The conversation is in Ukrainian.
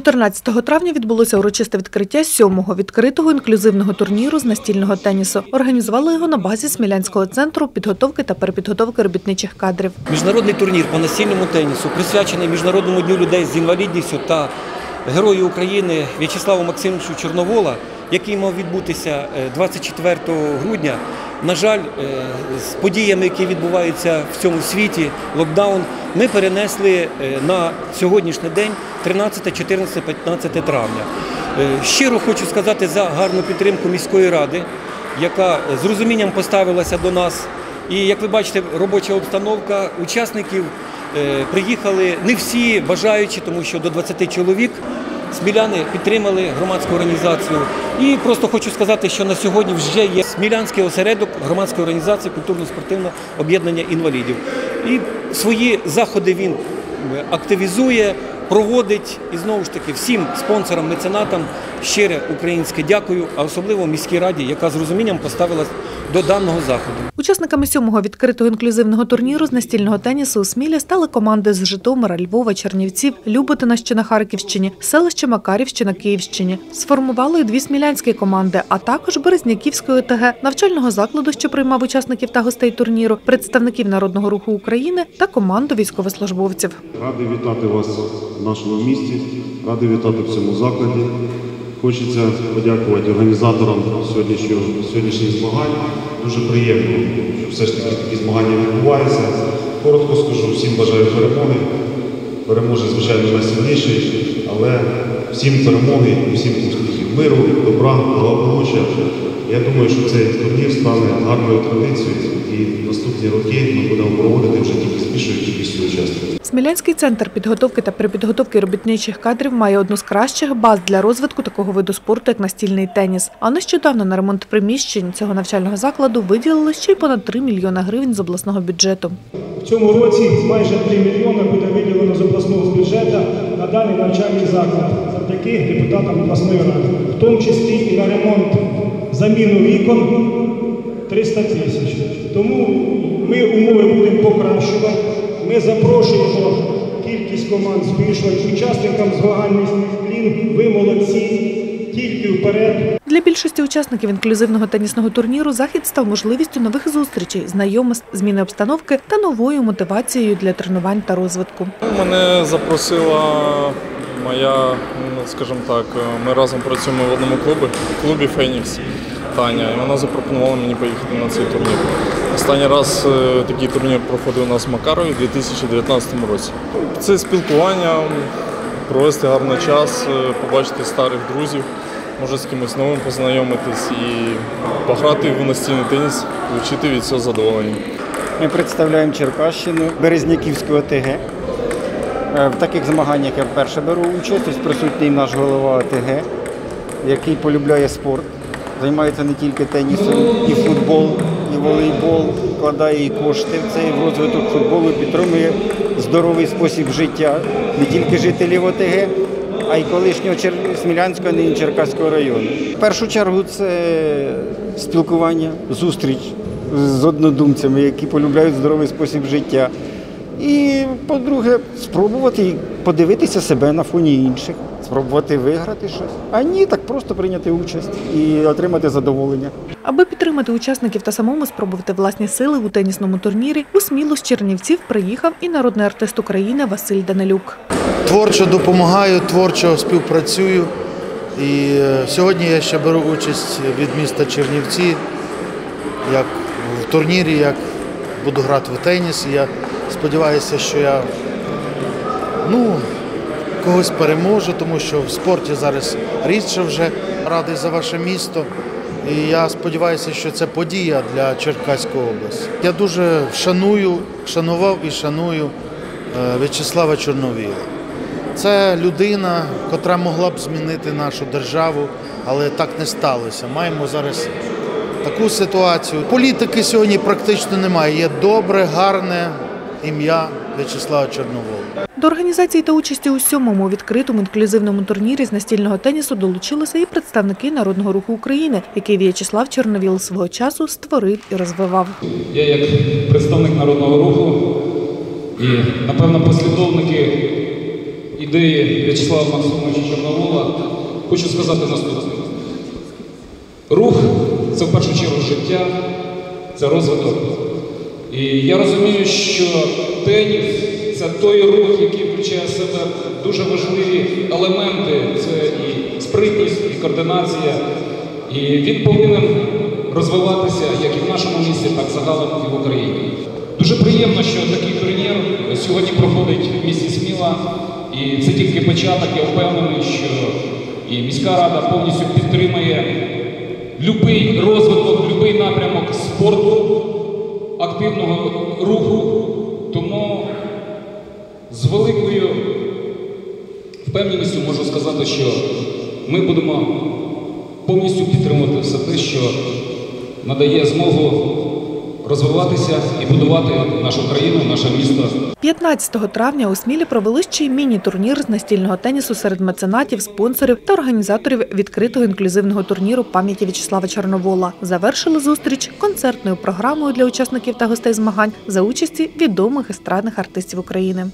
14 травня відбулося урочисте відкриття сьомого відкритого інклюзивного турніру з настільного тенісу. Організували його на базі Смілянського центру підготовки та перепідготовки робітничих кадрів. Міжнародний турнір по настільному тенісу присвячений Міжнародному дню людей з інвалідністю та Герою України В'ячеславу Максимовичу Чорновола, який мав відбутися е, 24 грудня. На жаль, е, з подіями, які відбуваються в цьому світі, локдаун, ми перенесли е, на сьогоднішній день 13, 14, 15 травня. Е, Щиро хочу сказати за гарну підтримку міської ради, яка з розумінням поставилася до нас. І як ви бачите, робоча обстановка учасників е, приїхали не всі бажаючі, тому що до 20 чоловік сміляни підтримали громадську організацію. І просто хочу сказати, що на сьогодні вже є смілянський осередок громадської організації культурно-спортивного об'єднання інвалідів. І свої заходи він е, активізує, проводить і знову ж таки всім спонсорам, меценатам щире українське дякую, а особливо міській раді, яка з розумінням поставилась до даного заходу. Учасниками сьомого відкритого інклюзивного турніру з настільного тенісу у Смілі стали команди з Житомира, Львова, Чернівців, Люботина, що на Харківщині, селище Макарів, що на Київщині. Сформували й дві смілянські команди, а також Березняківської ОТГ, навчального закладу, що приймав учасників та гостей турніру, представників Народного руху України та команду військовослужбовців. Радий вітати вас в нашому місті, радий вітати в цьому закладі. Хочеться подякувати організаторам сьогоднішнього, сьогоднішніх змагань. Дуже приємно, що все ж таки такі змагання відбуваються. Коротко скажу, всім бажаю перемоги. Переможе, звичайно, найсильніший, але всім перемоги і всім успіхів, миру, добра, благополуччя. Я думаю, що цей турнір стане гарною традицією і наступні роки ми будемо проводити вже тільки з більшою кількістю учасників. Смілянський центр підготовки та перепідготовки робітничих кадрів має одну з кращих баз для розвитку такого виду спорту, як настільний теніс. А нещодавно на ремонт приміщень цього навчального закладу виділили ще й понад 3 мільйони гривень з обласного бюджету. В цьому році майже 3 мільйони буде виділено з обласного бюджету на даний навчальний заклад завдяки депутатам обласної ради, в тому числі і на ремонт заміну вікон 300 тисяч. Тому ми умови будемо покращувати. Ми запрошуємо кількість команд збільшувати. Учасникам змагань «Клін» ви молодці, тільки вперед. Для більшості учасників інклюзивного тенісного турніру захід став можливістю нових зустрічей, знайомств, зміни обстановки та новою мотивацією для тренувань та розвитку. Мене запросила моя, ну, скажімо так, ми разом працюємо в одному клубі, клубі Фенікс Таня, і вона запропонувала мені поїхати на цей турнір. Останній раз е, такий турнір проходив у нас в Макарові у 2019 році. Це спілкування, провести гарний час, е, побачити старих друзів, може з кимось новим познайомитись і пограти в настільний теніс, отримати від цього задоволення. Ми представляємо Черкащину, Березняківську ОТГ. Е, В таких змаганнях я вперше беру участь. Ось присутній наш голова ОТГ, який полюбляє спорт. Займається не тільки тенісом, і футбол, і волейбол, вкладає і кошти в цей розвиток футболу, підтримує здоровий спосіб життя не тільки жителів ОТГ, а й колишнього Чер- Смілянського, нині Черкаського району. В першу чергу це спілкування, зустріч з однодумцями, які полюбляють здоровий спосіб життя. І, по-друге, спробувати подивитися себе на фоні інших, спробувати виграти щось. А ні, так просто прийняти участь і отримати задоволення. Аби підтримати учасників та самому спробувати власні сили у тенісному турнірі, у Смілу з Чернівців приїхав і народний артист України Василь Данилюк. Творчо допомагаю, творчо співпрацюю. І е, сьогодні я ще беру участь від міста Чернівці, як в турнірі, як буду грати в теніс. І я сподіваюся, що я ну, когось переможу, тому що в спорті зараз рідше вже радий за ваше місто. І я сподіваюся, що це подія для Черкаської області. Я дуже шаную, шанував і шаную е, В'ячеслава Чорновіла. Це людина, котра могла б змінити нашу державу, але так не сталося. Маємо зараз таку ситуацію. Політики сьогодні практично немає. Є добре, гарне ім'я В'ячеслава Чорновола. До організації та участі у сьомому відкритому інклюзивному турнірі з настільного тенісу долучилися і представники Народного руху України, який В'ячеслав Чорновіл свого часу створив і розвивав. Я як представник народного руху і, напевно, послідовники ідеї В'ячеслава Максимовича Чорновола, хочу сказати наступне. Рух це в першу чергу життя, це розвиток. І я розумію, що теніс це той рух, який включає в себе дуже важливі елементи. Це і спритність, і координація. І він повинен розвиватися як і в нашому місті, так загалом і в Україні. Дуже приємно, що такий турнір сьогодні проходить в місті Сміла. І це тільки початок. Я впевнений, що і міська рада повністю підтримує будь-який розвиток, будь-який напрямок спорту, активного руху. З великою впевненістю можу сказати, що ми будемо повністю підтримувати все те, що надає змогу розвиватися і будувати нашу країну, наше місто. 15 травня у Смілі провели ще й міні-турнір з настільного тенісу серед меценатів, спонсорів та організаторів відкритого інклюзивного турніру пам'яті В'ячеслава Чорновола. Завершили зустріч концертною програмою для учасників та гостей змагань за участі відомих естрадних артистів України.